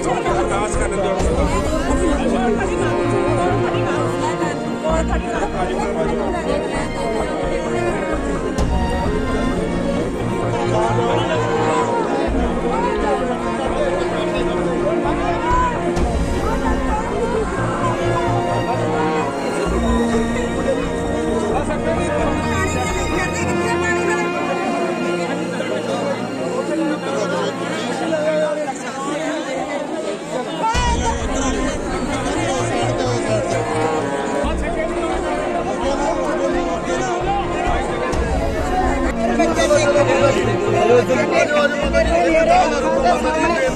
Thank you.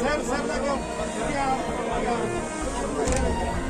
Sir, sir, go. Yeah, yeah.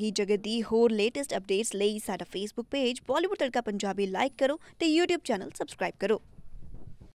Cinema ਤੇ ਸੰਗੀਤ ਜਗਤ ਦੀ ਹੋਰ ਲੇਟੈਸਟ ਅਪਡੇਟਸ ਲਈ ਸਾਡਾ ਫੇਸਬੁੱਕ ਪੇਜ ਬਾਲੀਵੁੱਡ ਤੜਕਾ ਪੰਜਾਬੀ ਲਾਈਕ ਕਰੋ ਤੇ YouTube ਚੈਨਲ ਸਬਸਕ੍ਰਾਈਬ ਕਰੋ